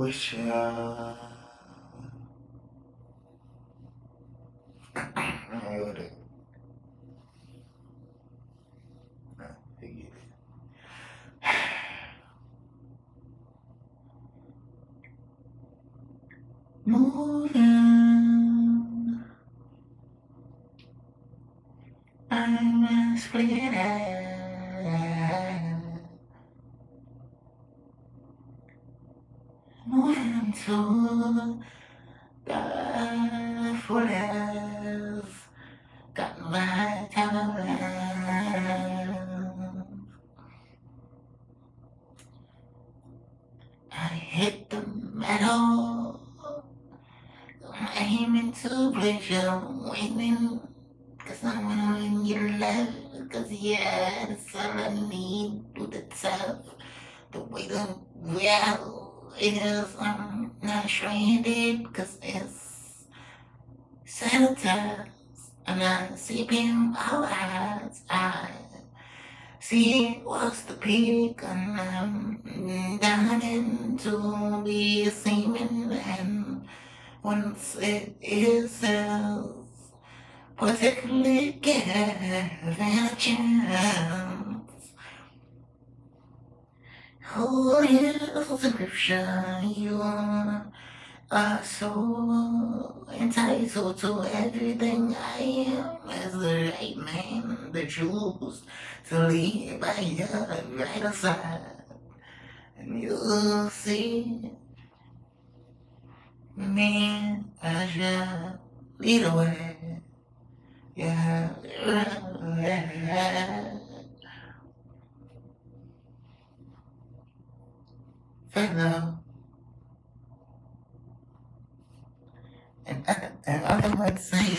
it. Nah. Moving, I'm. Moving to the fullest. Got my time. I hit the metal. Aiming to please you, waiting. Cause I wanna win your love. Cause yeah, that's all I need with the tough. The way the well is, I'm not stranded. Cause it's sanitized. And I see him all eyes. I see what's the peak. And I'm um, dying to be a seaman. And once it is particularly given a chance. Is the scripture you are uh, so entitled to everything I am as the right man that choose to lead by your right side. And you'll see me as your lead away. Yeah, fellow. And, I, and other words, say